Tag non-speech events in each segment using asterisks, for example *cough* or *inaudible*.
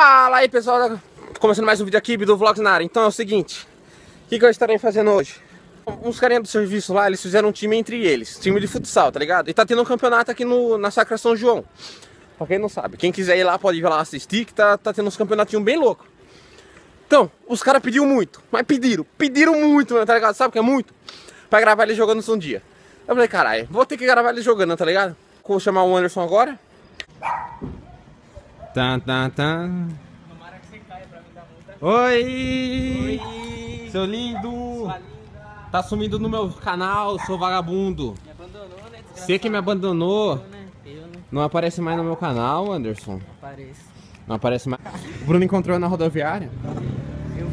Fala aí pessoal, começando mais um vídeo aqui do Vlogs na área Então é o seguinte, o que, que eu estarei fazendo hoje? Uns carinha do serviço lá, eles fizeram um time entre eles, time de futsal, tá ligado? E tá tendo um campeonato aqui no, na Sacra São João Pra quem não sabe, quem quiser ir lá pode ir lá assistir que tá, tá tendo uns campeonatinhos bem loucos Então, os caras pediram muito, mas pediram, pediram muito, tá ligado? Sabe o que é muito? Pra gravar eles jogando um dia Eu falei, caralho, vou ter que gravar eles jogando, tá ligado? Vou chamar o Anderson agora Tan, tan, tan. Oi! Oi! Seu lindo! Tá sumindo no meu canal, sou vagabundo. Me abandonou, né? Você que me abandonou. Eu, né? Eu, né? Não aparece mais no meu canal, Anderson. Apareço. Não aparece mais. O Bruno encontrou eu na rodoviária.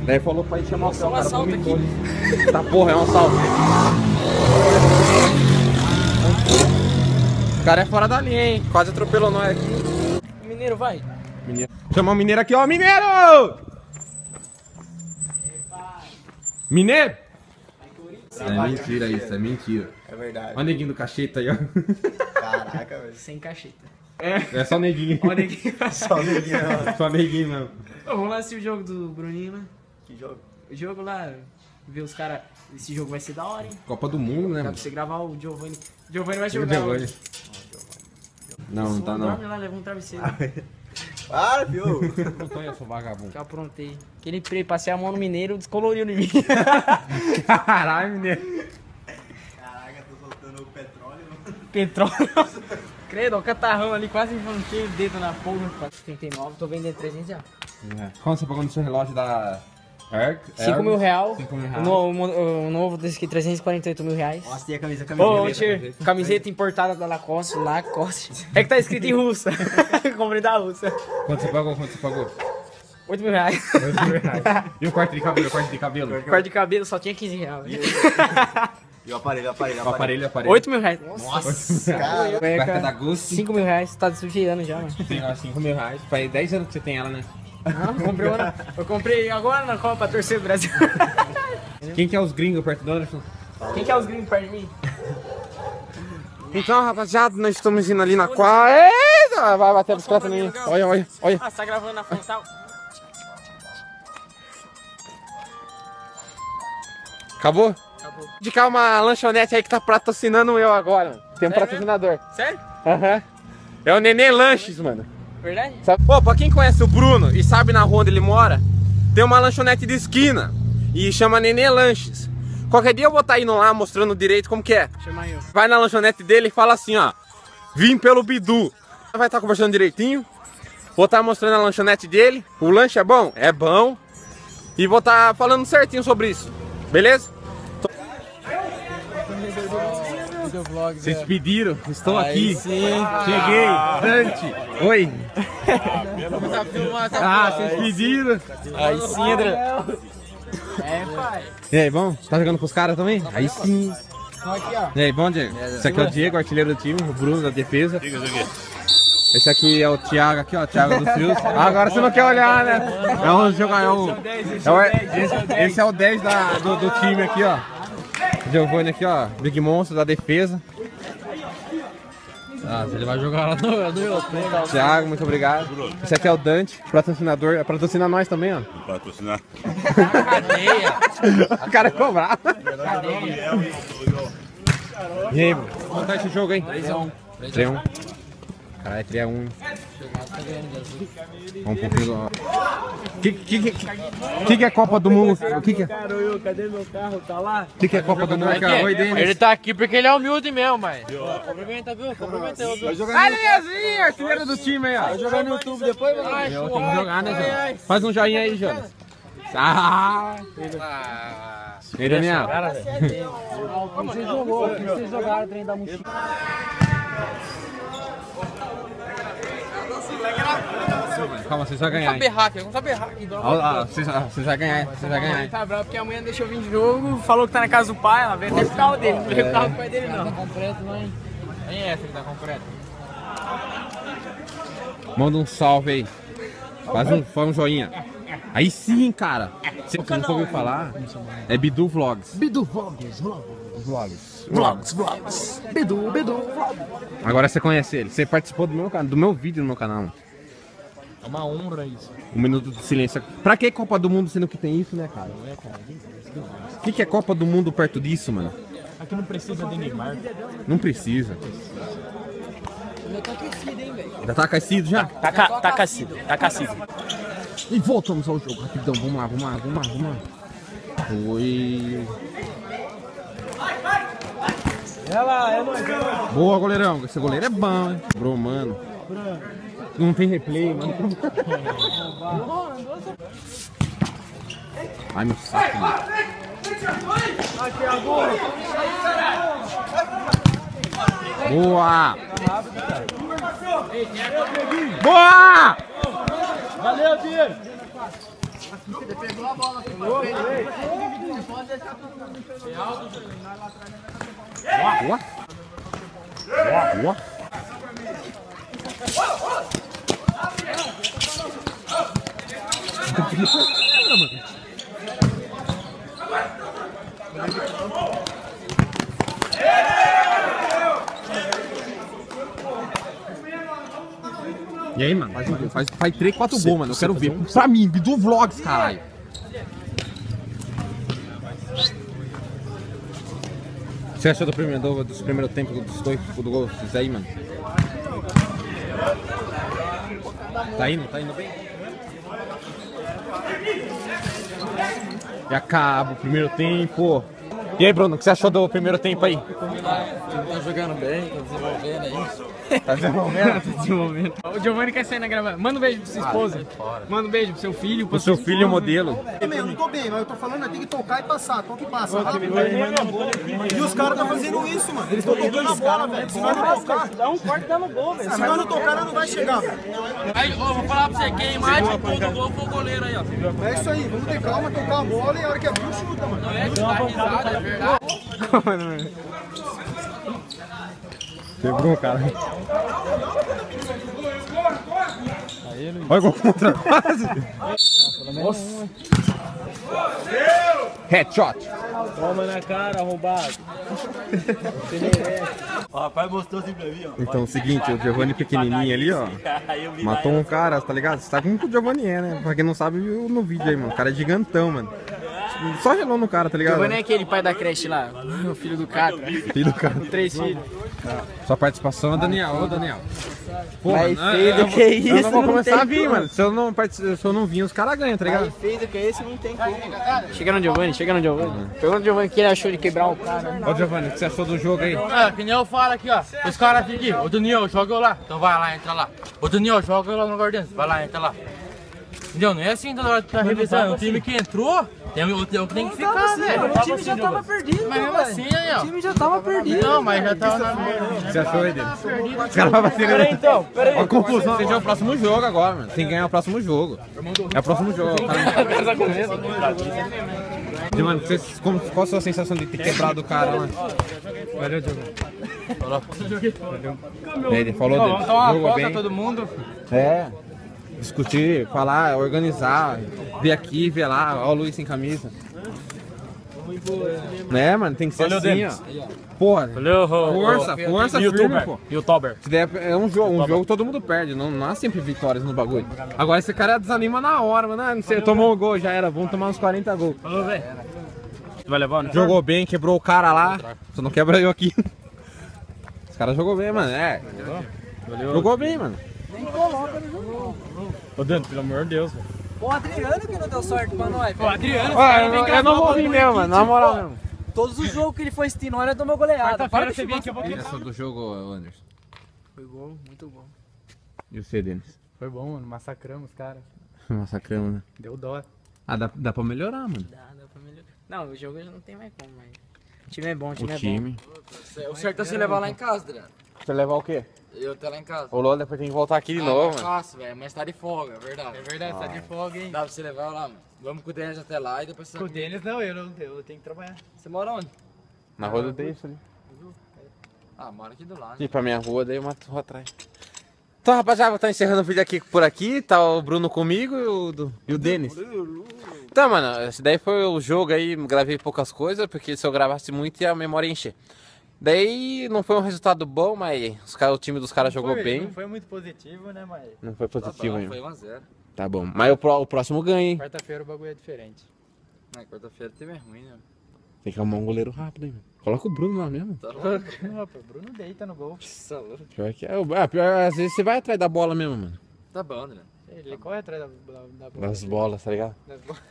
Daí falou pra ir chamar o Só um cara assalto vomitou. Tá porra, é um assalto. O cara é fora da linha, hein? Quase atropelou nós aqui. Mineiro vai. Mineiro. Chamar o mineiro aqui, ó. Mineiro! Mineiro! É mentira isso, é mentira. É verdade. Olha o neguinho do cacheta aí, ó. Caraca, velho. Sem cacheta. É, é só neguinho. Olha aqui. *laughs* Só neguinho, mano. Só neguinho mesmo. Ô, Vamos lá assistir o jogo do Bruninho, né? Que jogo. O jogo lá, ver os caras. Esse jogo vai ser da hora, hein? Copa do Mundo, né, Dá pra você gravar o Giovanni. Giovanni vai O jogar. Giovanni. hoje. Não, não tá não. lá, leva um travesseiro. *laughs* Para, viu? *laughs* Não eu sou vagabundo. que eu aprontei. Aquele pre, passei a mão no mineiro, descoloriu em mim. Caralho, mineiro. Caraca, tô soltando petróleo. Petróleo. *laughs* Credo, o catarrão ali quase enfanquei o dedo na porra. 4,39, tô vendendo 300 já. Quanto você pagou no seu relógio da Erg? 5 mil real. 5 mil O, reais. no- o novo desse aqui, 348 mil reais. Nossa, tem a camisa, a camisa. Ô, Tir, camiseta importada da Lacoste, Lacoste. É que tá escrito em russa. *laughs* Comprei da Rússia. Quanto você pagou? Quanto você pagou? 8 mil reais. 2 mil reais. E o corte de cabelo? O corte de cabelo? Corte de cabelo só tinha 15 reais. E o aparelho, o aparelho, O aparelho, o aparelho. 8 mil reais. Nossa. Nossa, cara. Da Gucci. 5 mil reais, tá desviando já, mano. Tem ó, 5 mil reais. Faz 10 anos que você tem ela, né? Não, comprei uma, eu comprei agora na Copa torcer o Brasil. *laughs* Quem que é os gringos perto do Anderson? Quem que é os gringos perto de mim? Então, rapaziada, nós estamos indo ali na quadra. Eita, vai bater a bicicleta mim. Olha, olha, olha. Ah, você tá gravando na frontal? Acabou? Acabou. Indicar uma lanchonete aí que tá patrocinando eu agora. mano. Tem um Sério patrocinador. Sério? Aham. É o Nenê Lanches, mano. Verdade? Sabe? Pô, pra quem conhece o Bruno e sabe na rua onde ele mora, tem uma lanchonete de esquina e chama Nenê Lanches. Qualquer dia eu vou estar indo lá mostrando direito como que é. Chama eu. Vai na lanchonete dele e fala assim, ó. Vim pelo Bidu. Vai estar conversando direitinho. Vou estar mostrando a lanchonete dele. O lanche é bom? É bom. E vou estar falando certinho sobre isso. Beleza? Vocês pediram, estou aqui. sim. Cheguei, Dante. Oi. *laughs* Ah, vocês pediram. Aí sim, André. É, pai. E aí, bom? Tá jogando com os caras também? Aí sim. Aqui, ó. E aí, bom, Diego? Esse aqui é o Diego, artilheiro do time, o Bruno da defesa. Esse aqui é o Thiago, aqui, ó, Thiago dos Fios. Ah, *laughs* agora você não quer olhar, né? É um jogador. É o, é o, esse, esse é o 10 da, do, do time aqui, ó. Giovanni aqui, ó, Big Monstro da defesa. Ah, ele vai jogar lá no, no YouTube. Thiago, muito obrigado. Esse aqui é o Dante, patrocinador. Patrocina nós também, ó. patrocinar. Cadeia. *laughs* O cara é cobrado. E aí, mano? Como tá esse jogo, hein? 3x1. 3x1. Caralho, 3x1. Vamos um pouquinho. ó. Que que, que, que, que é Copa do Mundo? O que, que é? Cadê meu carro? Tá lá? O que, que é Copa do Mundo? Oi, Denis. Ele tá aqui porque ele é humilde mesmo, mas. Cumprimenta, viu? Cumprimenta, viu? Ah, Nenenzinho, artilheiro do time aí, ó. Vai jogar no YouTube depois, vai. Eu tenho que jogar, né, Jonas? Faz um joinha aí, Jonas. Ah! Ei, Daniel. Você jogou, vocês jogaram o trem da mochila. Calma, vocês vão ganhar. hein? berrar aqui, vamos saber berrar aqui. Ah, Vocês ah, vocês vão ganhar, vocês vão ganhar. hein? Tá bravo porque amanhã deixou vir de jogo, falou que tá na casa do pai, ela veio até com o carro dele, não veio com o carro do pai dele não. Tá completo, mãe. Nem essa que tá completo. Manda um salve aí. Faz um, faz um joinha. Aí sim, cara. Você nunca ouviu falar? É Bidu Vlogs. Bidu Vlogs, Vlogs. Vlogs, Vlogs. Bidu, Bidu, Vlogs. Agora você conhece ele. Você participou do meu, do meu vídeo no meu canal. É uma honra isso. Um minuto de silêncio. Pra que Copa do Mundo sendo que tem isso, né, cara? O que, que é Copa do Mundo perto disso, mano? Aqui não precisa de Neymar. Não precisa. Já tá aquecido já? Tá, ca, tá cacido, tá cacido. E voltamos ao jogo, rapidão. Vamos lá, vamos lá, vamos lá, vamos lá. Foi. Boa, goleirão. Esse goleiro é bom, hein? Bro, mano. Não tem replay, mano. Ai, meu saco, mano. Boa! Boa! Boa! Boa! Boa! E aí, mano? Faz, um gol, faz, faz 3, 4 gols, mano. Eu quero ver. Pra mim, do Vlogs, caralho. Você achou do primeiro, do, dos primeiros tempos dos dois do gol esses aí, mano? Tá indo? Tá indo bem? E acaba o primeiro tempo. E aí, Bruno, o que você achou do primeiro tempo aí? Tá jogando bem, tá desenvolvendo aí. Tá desenvolvendo? Tá desenvolvendo. O Giovanni quer sair na gravação. Manda um beijo pra sua esposa. Manda um beijo pro seu filho. O seu filho é modelo. Eu não tô bem, mas eu tô falando, tem que tocar e passar. Toca e passa. E os caras estão fazendo isso, mano. Eles estão tocando a bola, velho. Se nós não tocar. Dá um corte dando gol, velho. Se nós não tocar, nós não vai chegar, velho. Aí, ó, vou falar pra você, quem mais ficou do gol foi o goleiro aí, ó. É isso aí, vamos ter calma, tocar a bola e a hora que abrir, chuta, mano. Não é dar risada, é o cara. Olha o gol contra. Quase. Nossa. Headshot. Toma na cara, arrombado. O rapaz mostrou assim pra mim, ó. Então, é o seguinte, o Giovanni pequenininho ali, ó. Matou um cara, tá ligado? Você sabe como que o Giovanni é, né? Pra quem não sabe, viu no vídeo aí, mano. O cara é gigantão, mano. Só relou no cara, tá ligado? Giovanni é aquele pai da creche lá. *laughs* O filho do cara. Filho do cara. *laughs* Três filhos. Sua participação, Daniel. Ô, Daniel. Porra, Mais feio eu do que isso, Eu não vou não começar a vir, como. mano. Se eu não, se eu não vir, os caras ganham, tá ligado? Feio do que esse não tem como. Chega no Giovanni, chega no Giovanni. Pergunta no Giovanni o que ele achou de quebrar um cara. Ô, Giovanni, o que você achou do jogo aí? É, que nem eu falo aqui, ó. Os caras ficam aqui, ô Daniel, joga eu lá. Então vai lá, entra lá. Ô Daniel, joga eu lá no Guardiões. Vai lá, entra lá. Entendeu? Não é assim toda hora que tá revisando. O time que entrou, tem o tem o que tem que ficar, velho. O time já tava perdido, Mas mesmo velho. assim, aí, ó. O time já tava perdido. Não, mas já tava na merda. O que você achou aí dele? Os caras vão bater nele. então, peraí. Olha a confusão. É o próximo jogo agora, mano. Tem que ganhar o próximo jogo. É o próximo jogo. Cara. Giovanni, você- como- qual a sua sensação de ter quebrado o cara lá? Valeu, Giovanni. Ele falou dele. Então, uma Jogou foto bem. todo mundo. É. Discutir, falar, organizar, ver aqui, ver lá, ó o Luiz sem camisa. Né, mano? Tem que ser Valeu, assim, Denis. ó. Porra. Valeu, Força, força firme, pô. Youtuber. Se der- É um jogo, um jogo todo mundo perde, não, não há sempre vitórias no bagulho. Agora esse cara desanima na hora, mano. Ah, não sei, tomou um gol, já era, vamos tomar uns 40 gols. Falou, velho. Vai levar, né? Jogou bem, quebrou o cara lá. Só não quebra eu aqui. *laughs* Esse cara jogou bem, mano. É. Jogou bem, mano. Ô, Dani, pelo amor de Deus, velho. O Adriano que não deu sorte pra nós, Ô, velho. Adriano, Ó, eu, não- eu não vou vir mesmo, mano. Na moral mesmo. Todos os jogos que ele foi assistir, nós tomou goleada. Para de você chupar aqui, eu vou essa do jogo, Anderson? Foi bom, muito bom. E você, Denis? Foi bom, mano. Massacramos, cara. *laughs* Massacramos, né? Deu dó. Ah, dá, dá pra melhorar, mano. Dá, dá pra melhorar. Não, o jogo já não tem mais como, mas. O time é bom, o time O é time. O certo é você levar lá em casa, Adriano. Você levar o quê? Eu até lá em casa. Lolo depois tem que voltar aqui de Ah, novo, é mano. fácil, velho, mas tá de folga, é verdade. É verdade, tá de folga, hein? Dá pra você levar lá, mano. Vamos com o Denis até lá e depois você... Com o Denis, não, eu, não, eu tenho que trabalhar. Você mora onde? Na rua do Deixo ali. Ah, mora aqui do lado. E pra minha rua, daí eu mato rua atrás. Então, rapaziada, vou estar encerrando o vídeo aqui por aqui. Tá o Bruno comigo e o, do- e o Denis. Então, mano, esse daí foi o jogo aí. Gravei poucas coisas, porque se eu gravasse muito ia a memória encher. Daí não foi um resultado bom, mas os cara, o time dos caras jogou Foi, bem. Não foi muito positivo, né, mas Não foi positivo ainda. Foi 1x0. Tá bom. Mas o, pró- o próximo ganha, hein? quarta-feira o bagulho é diferente. Na quarta-feira teve é ruim, né? Tem que arrumar um goleiro rápido, hein? mano. Coloca o Bruno lá mesmo. Tá louco. Não, o Bruno deita no gol. Tá louco. Pior que é. Ah, pior, às vezes você vai atrás da bola mesmo, mano. Tá bom, André. Ele corre atrás da, da, da bola. Das bolas, tá ligado? Das bolas.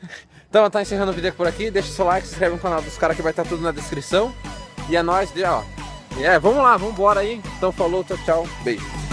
Então, tá encerrando o vídeo aqui por aqui. Deixa o seu like, se inscreve no canal dos caras que vai estar tudo na descrição. E é nóis, ó. É, vamos lá, vamos embora aí. Então, falou, tchau, tchau. Beijo.